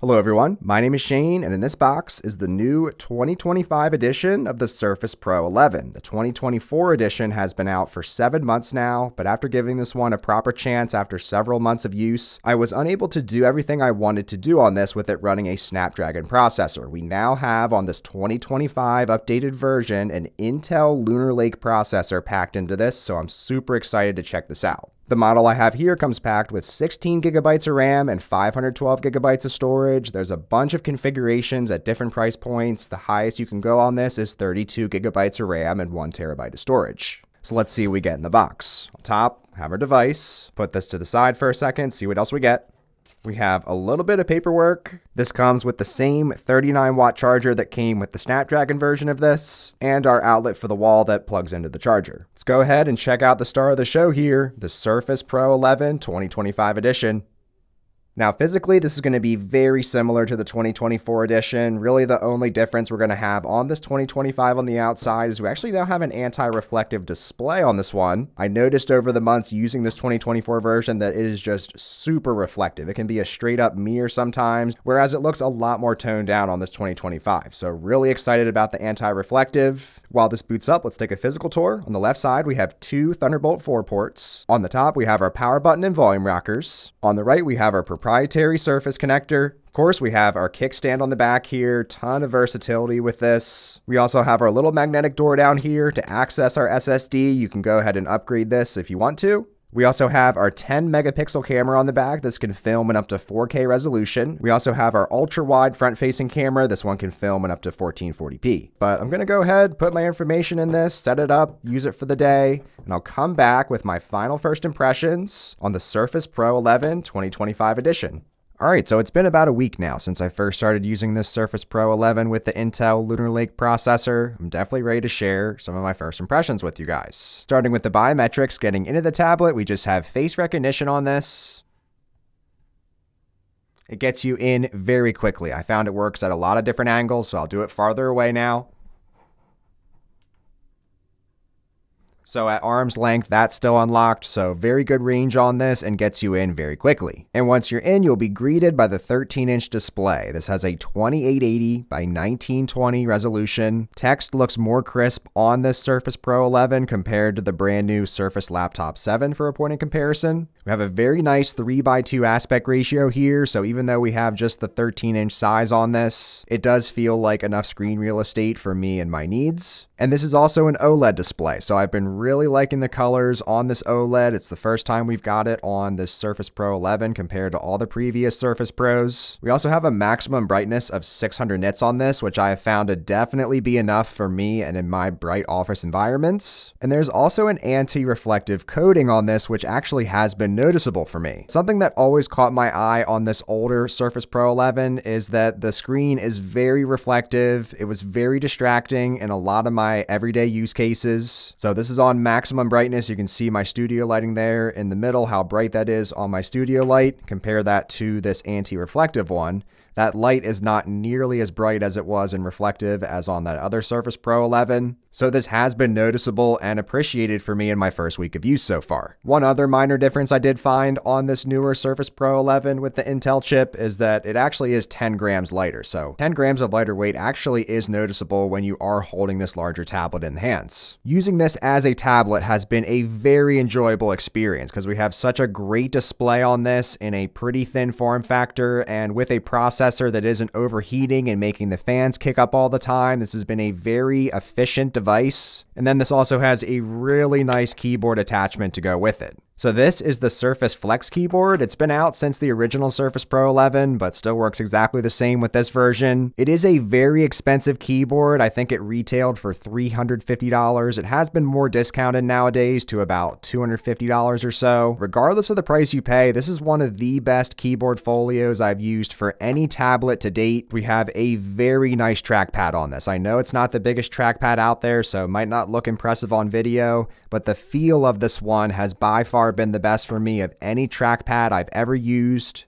Hello everyone, my name is Shane and in this box is the new 2025 edition of the Surface Pro 11. The 2024 edition has been out for 7 months now, but after giving this one a proper chance after several months of use, I was unable to do everything I wanted to do on this with it running a Snapdragon processor. We now have on this 2025 updated version an Intel Lunar Lake processor packed into this, so I'm super excited to check this out. The model I have here comes packed with 16 gigabytes of RAM and 512 gigabytes of storage. There's a bunch of configurations at different price points. The highest you can go on this is 32 gigabytes of RAM and 1 terabyte of storage. So let's see what we get in the box. On top, have our device. Put this to the side for a second, see what else we get. We have a little bit of paperwork. This comes with the same 39 watt charger that came with the Snapdragon version of this, and our outlet for the wall that plugs into the charger. Let's go ahead and check out the star of the show here, the Surface Pro 11 2025 edition. Now, physically, this is going to be very similar to the 2024 edition. Really, the only difference we're going to have on this 2025 on the outside is we actually now have an anti-reflective display on this one. I noticed over the months using this 2024 version that it is just super reflective. It can be a straight up mirror sometimes, whereas it looks a lot more toned down on this 2025. So really excited about the anti-reflective. While this boots up, let's take a physical tour. On the left side, we have two Thunderbolt 4 ports. On the top, we have our power button and volume rockers. On the right, we have our proprietary Proprietary surface connector. Of course, we have our kickstand on the back here, ton of versatility with this. We also have our little magnetic door down here to access our SSD. You can go ahead and upgrade this if you want to. We also have our 10 megapixel camera on the back. This can film in up to 4K resolution. We also have our ultra wide front facing camera. This one can film in up to 1440p. But I'm to go ahead, put my information in this, set it up, use it for the day, and I'll come back with my final first impressions on the Surface Pro 11 2025 edition. Alright, so it's been about a week now since I first started using this Surface Pro 11 with the Intel Lunar Lake processor. I'm definitely ready to share some of my first impressions with you guys. Starting with the biometrics, getting into the tablet, we just have face recognition on this. It gets you in very quickly. I found it works at a lot of different angles, so I'll do it farther away now. So at arm's length, that's still unlocked, so very good range on this and gets you in very quickly. And once you're in, you'll be greeted by the 13-inch display. This has a 2880 by 1920 resolution. Text looks more crisp on this Surface Pro 11 compared to the brand new Surface Laptop 7 for a point of comparison. We have a very nice 3 by 2 aspect ratio here, so even though we have just the 13 inch size on this, it does feel like enough screen real estate for me and my needs. And this is also an OLED display, so I've been really liking the colors on this OLED. It's the first time we've got it on this Surface Pro 11 compared to all the previous Surface Pros. We also have a maximum brightness of 600 nits on this, which I have found to definitely be enough for me and in my bright office environments. And there's also an anti-reflective coating on this, which actually has been noticeable for me. Something that always caught my eye on this older Surface Pro 11 is that the screen is very reflective. It was very distracting in a lot of my everyday use cases. So this is on maximum brightness. You can see my studio lighting there in the middle, how bright that is on my studio light. Compare that to this anti-reflective one. That light is not nearly as bright as it was in reflective as on that other Surface Pro 11. So this has been noticeable and appreciated for me in my first week of use so far. One other minor difference I did find on this newer Surface Pro 11 with the Intel chip is that it actually is 10 grams lighter. So 10 grams of lighter weight actually is noticeable when you are holding this larger tablet in the hands. Using this as a tablet has been a very enjoyable experience because we have such a great display on this in a pretty thin form factor and with a processor that isn't overheating and making the fans kick up all the time. This has been a very efficient device. And then this also has a really nice keyboard attachment to go with it. So this is the Surface Flex keyboard. It's been out since the original Surface Pro 11, but still works exactly the same with this version. It is a very expensive keyboard. I think it retailed for $350. It has been more discounted nowadays to about $250 or so. Regardless of the price you pay, this is one of the best keyboard folios I've used for any tablet to date. We have a very nice trackpad on this. I know it's not the biggest trackpad out there, so it might not look impressive on video, but the feel of this one has by far far been the best for me of any trackpad I've ever used.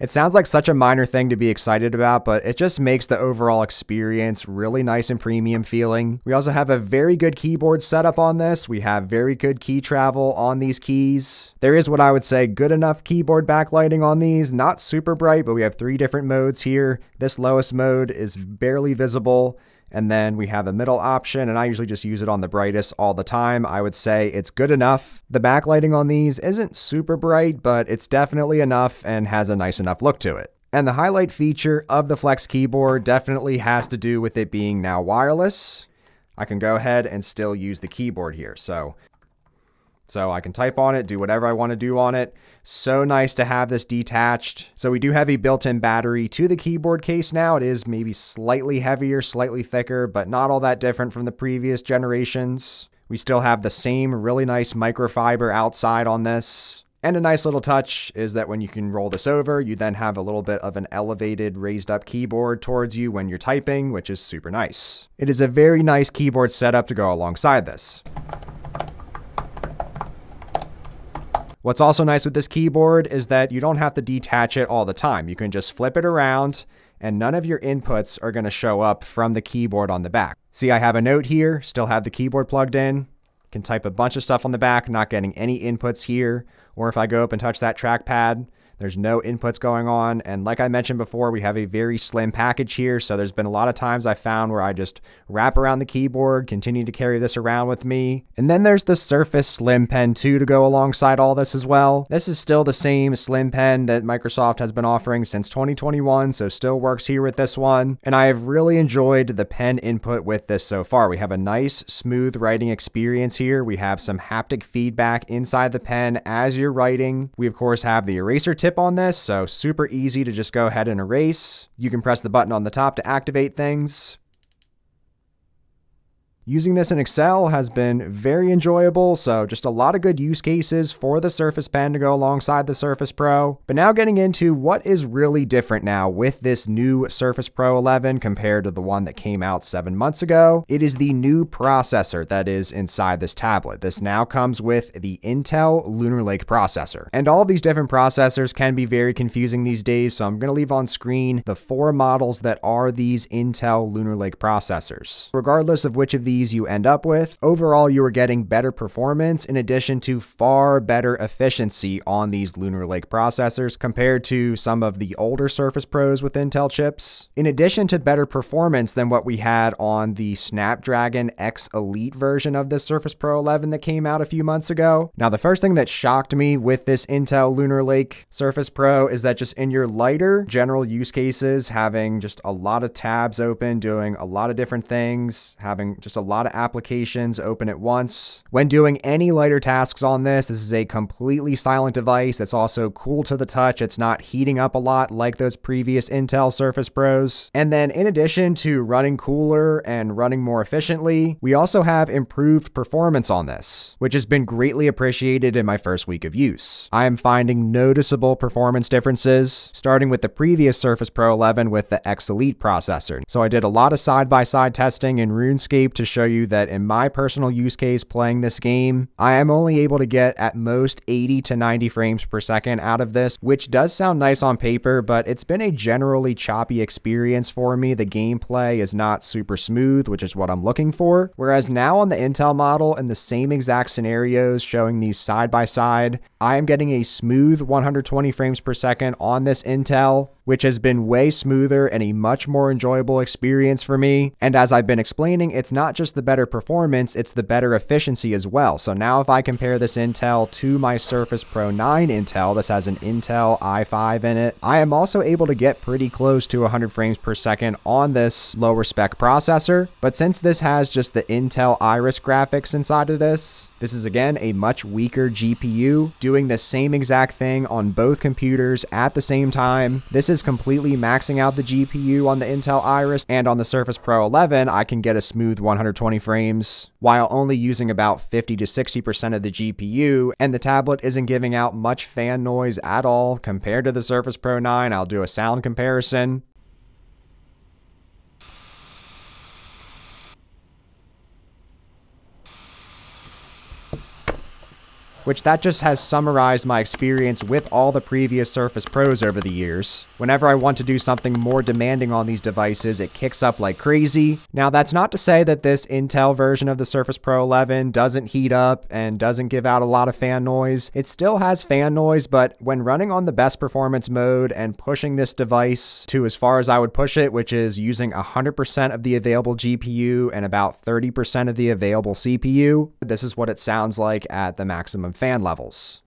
It sounds like such a minor thing to be excited about, but it just makes the overall experience really nice and premium feeling. We also have a very good keyboard setup on this. We have very good key travel on these keys. There is what I would say good enough keyboard backlighting on these, not super bright, but we have three different modes here. This lowest mode is barely visible. And then we have a middle option, and I usually just use it on the brightest all the time. I would say it's good enough. The backlighting on these isn't super bright, but it's definitely enough and has a nice enough look to it. And the highlight feature of the Flex keyboard definitely has to do with it being now wireless. I can go ahead and still use the keyboard here. So so I can type on it, do whatever I want to do on it. So nice to have this detached. So we do have a built-in battery to the keyboard case now. It is maybe slightly heavier, slightly thicker, but not all that different from the previous generations. We still have the same really nice microfiber outside on this. And a nice little touch is that when you can roll this over, you then have a little bit of an elevated raised up keyboard towards you when you're typing, which is super nice. It is a very nice keyboard setup to go alongside this. What's also nice with this keyboard is that you don't have to detach it all the time. You can just flip it around and none of your inputs are going to show up from the keyboard on the back. See, I have a note here, still have the keyboard plugged in. Can type a bunch of stuff on the back, not getting any inputs here. Or if I go up and touch that trackpad, there's no inputs going on. And like I mentioned before, we have a very slim package here. So there's been a lot of times I found where I just wrap around the keyboard, continue to carry this around with me. And then there's the Surface Slim Pen 2 to go alongside all this as well. This is still the same Slim Pen that Microsoft has been offering since 2021. So still works here with this one. And I have really enjoyed the pen input with this so far. We have a nice smooth writing experience here. We have some haptic feedback inside the pen as you're writing. We of course have the eraser tip tip on this, so super easy to just go ahead and erase. You can press the button on the top to activate things. Using this in Excel has been very enjoyable, so just a lot of good use cases for the Surface Pen to go alongside the Surface Pro. But now getting into what is really different now with this new Surface Pro 11 compared to the one that came out seven months ago. It is the new processor that is inside this tablet. This now comes with the Intel Lunar Lake processor. And all these different processors can be very confusing these days, so I'm going to leave on screen the four models that are these Intel Lunar Lake processors. Regardless of which of these you end up with. Overall, you are getting better performance in addition to far better efficiency on these Lunar Lake processors compared to some of the older Surface Pros with Intel chips. In addition to better performance than what we had on the Snapdragon X Elite version of the Surface Pro 11 that came out a few months ago. Now, the first thing that shocked me with this Intel Lunar Lake Surface Pro is that just in your lighter general use cases, having just a lot of tabs open, doing a lot of different things, having just a lot of applications open at once. When doing any lighter tasks on this, this is a completely silent device. It's also cool to the touch. It's not heating up a lot like those previous Intel Surface Pros. And then in addition to running cooler and running more efficiently, we also have improved performance on this, which has been greatly appreciated in my first week of use. I am finding noticeable performance differences, starting with the previous Surface Pro 11 with the X Elite processor. So I did a lot of side-by-side -side testing in RuneScape to show you that in my personal use case playing this game, I am only able to get at most 80 to 90 frames per second out of this, which does sound nice on paper, but it's been a generally choppy experience for me. The gameplay is not super smooth, which is what I'm looking for. Whereas now on the Intel model, in the same exact scenarios showing these side by side, I am getting a smooth 120 frames per second on this Intel, which has been way smoother and a much more enjoyable experience for me. And as I've been explaining, it's not just the better performance, it's the better efficiency as well. So now if I compare this Intel to my Surface Pro 9 Intel, this has an Intel i5 in it, I am also able to get pretty close to 100 frames per second on this lower spec processor. But since this has just the Intel Iris graphics inside of this, this is again a much weaker GPU doing the same exact thing on both computers at the same time. This is completely maxing out the GPU on the Intel Iris and on the Surface Pro 11 I can get a smooth 120 frames while only using about 50 to 60% of the GPU and the tablet isn't giving out much fan noise at all compared to the Surface Pro 9. I'll do a sound comparison. Which that just has summarized my experience with all the previous Surface Pros over the years. Whenever I want to do something more demanding on these devices, it kicks up like crazy. Now, that's not to say that this Intel version of the Surface Pro 11 doesn't heat up and doesn't give out a lot of fan noise. It still has fan noise, but when running on the best performance mode and pushing this device to as far as I would push it, which is using 100% of the available GPU and about 30% of the available CPU, this is what it sounds like at the maximum fan levels.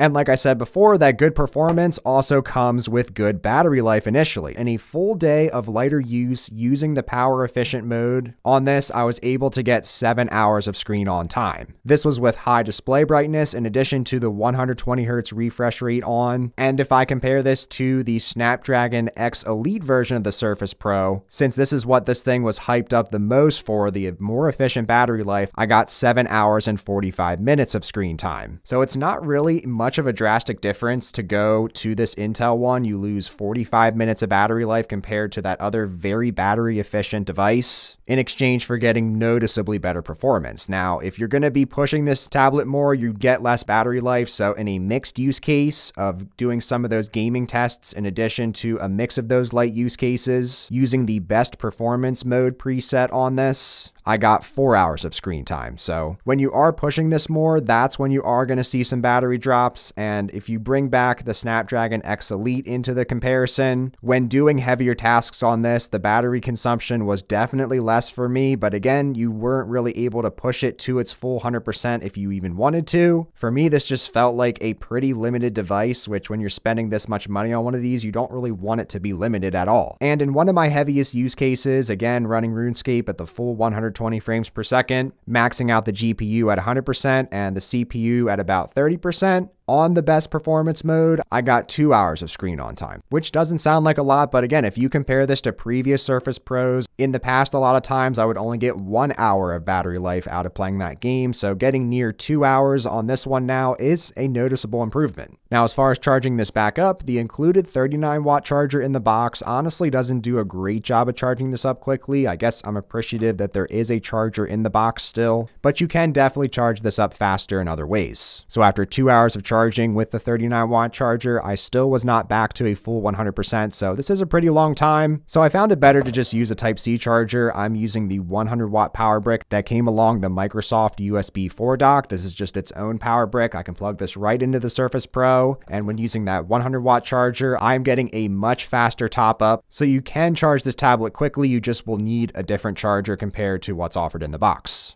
And like I said before, that good performance also comes with good battery life initially. In a full day of lighter use using the power efficient mode on this, I was able to get 7 hours of screen on time. This was with high display brightness in addition to the 120Hz refresh rate on. And if I compare this to the Snapdragon X Elite version of the Surface Pro, since this is what this thing was hyped up the most for, the more efficient battery life, I got 7 hours and 45 minutes of screen time. So it's not really much much of a drastic difference to go to this Intel one. You lose 45 minutes of battery life compared to that other very battery efficient device in exchange for getting noticeably better performance. Now, if you're going to be pushing this tablet more, you get less battery life. So, in a mixed use case of doing some of those gaming tests, in addition to a mix of those light use cases, using the best performance mode preset on this, I got four hours of screen time. So when you are pushing this more, that's when you are going to see some battery drops. And if you bring back the Snapdragon X Elite into the comparison, when doing heavier tasks on this, the battery consumption was definitely less for me. But again, you weren't really able to push it to its full 100% if you even wanted to. For me, this just felt like a pretty limited device, which when you're spending this much money on one of these, you don't really want it to be limited at all. And in one of my heaviest use cases, again, running RuneScape at the full 100 20 frames per second, maxing out the GPU at 100% and the CPU at about 30%. On the best performance mode, I got two hours of screen on time, which doesn't sound like a lot, but again, if you compare this to previous Surface Pros, in the past, a lot of times I would only get one hour of battery life out of playing that game, so getting near two hours on this one now is a noticeable improvement. Now, as far as charging this back up, the included 39 watt charger in the box honestly doesn't do a great job of charging this up quickly. I guess I'm appreciative that there is a charger in the box still, but you can definitely charge this up faster in other ways. So after two hours of charging, charging with the 39 watt charger, I still was not back to a full 100%. So this is a pretty long time. So I found it better to just use a Type C charger. I'm using the 100 watt power brick that came along the Microsoft USB 4 dock. This is just its own power brick. I can plug this right into the Surface Pro. And when using that 100 watt charger, I'm getting a much faster top up. So you can charge this tablet quickly. You just will need a different charger compared to what's offered in the box.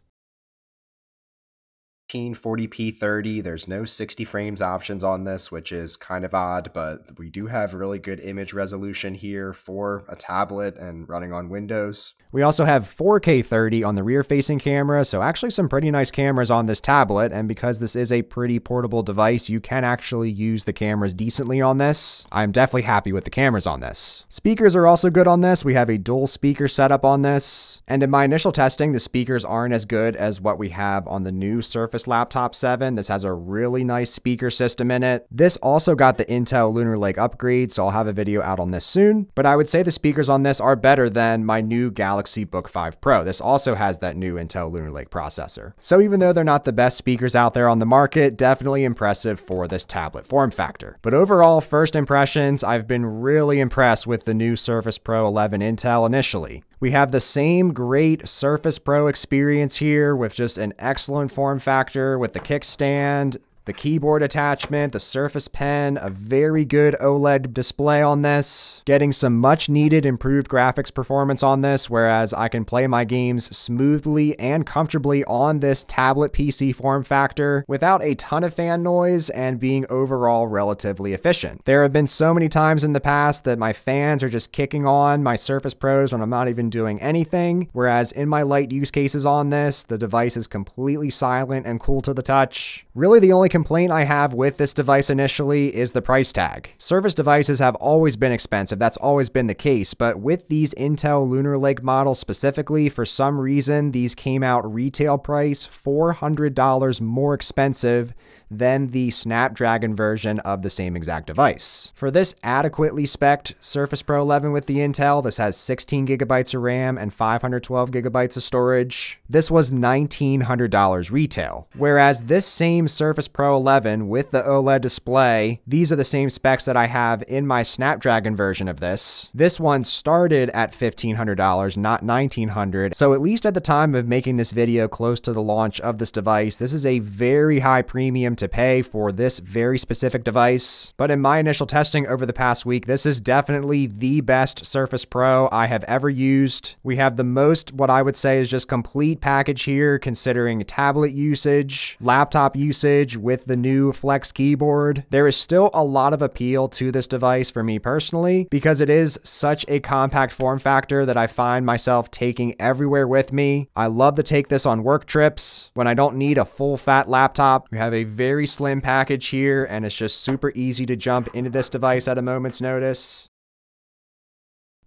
1040p 30. There's no 60 frames options on this, which is kind of odd, but we do have really good image resolution here for a tablet and running on Windows. We also have 4K 30 on the rear facing camera, so actually some pretty nice cameras on this tablet. And because this is a pretty portable device, you can actually use the cameras decently on this. I'm definitely happy with the cameras on this. Speakers are also good on this. We have a dual speaker setup on this. And in my initial testing, the speakers aren't as good as what we have on the new Surface Laptop 7. This has a really nice speaker system in it. This also got the Intel Lunar Lake upgrade, so I'll have a video out on this soon. But I would say the speakers on this are better than my new Galaxy Book 5 Pro. This also has that new Intel Lunar Lake processor. So even though they're not the best speakers out there on the market, definitely impressive for this tablet form factor. But overall, first impressions, I've been really impressed with the new Surface Pro 11 Intel initially. We have the same great Surface Pro experience here with just an excellent form factor with the kickstand, the keyboard attachment, the Surface Pen, a very good OLED display on this, getting some much needed improved graphics performance on this, whereas I can play my games smoothly and comfortably on this tablet PC form factor without a ton of fan noise and being overall relatively efficient. There have been so many times in the past that my fans are just kicking on my Surface Pros when I'm not even doing anything, whereas in my light use cases on this, the device is completely silent and cool to the touch. Really the only complaint I have with this device initially is the price tag. Surface devices have always been expensive, that's always been the case, but with these Intel Lunar Lake models specifically, for some reason, these came out retail price $400 more expensive than the Snapdragon version of the same exact device. For this adequately spec'd Surface Pro 11 with the Intel, this has 16 gigabytes of RAM and 512 gigabytes of storage. This was $1,900 retail. Whereas this same Surface Pro 11 with the OLED display, these are the same specs that I have in my Snapdragon version of this. This one started at $1,500, not 1,900. So at least at the time of making this video close to the launch of this device, this is a very high premium to pay for this very specific device. But in my initial testing over the past week, this is definitely the best Surface Pro I have ever used. We have the most, what I would say is just complete package here, considering tablet usage, laptop usage with the new Flex keyboard. There is still a lot of appeal to this device for me personally because it is such a compact form factor that I find myself taking everywhere with me. I love to take this on work trips when I don't need a full fat laptop. We have a very slim package here and it's just super easy to jump into this device at a moment's notice.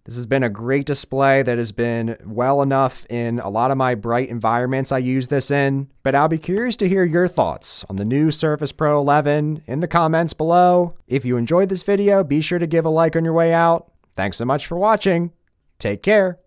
This has been a great display that has been well enough in a lot of my bright environments I use this in, but I'll be curious to hear your thoughts on the new Surface Pro 11 in the comments below. If you enjoyed this video, be sure to give a like on your way out. Thanks so much for watching. Take care.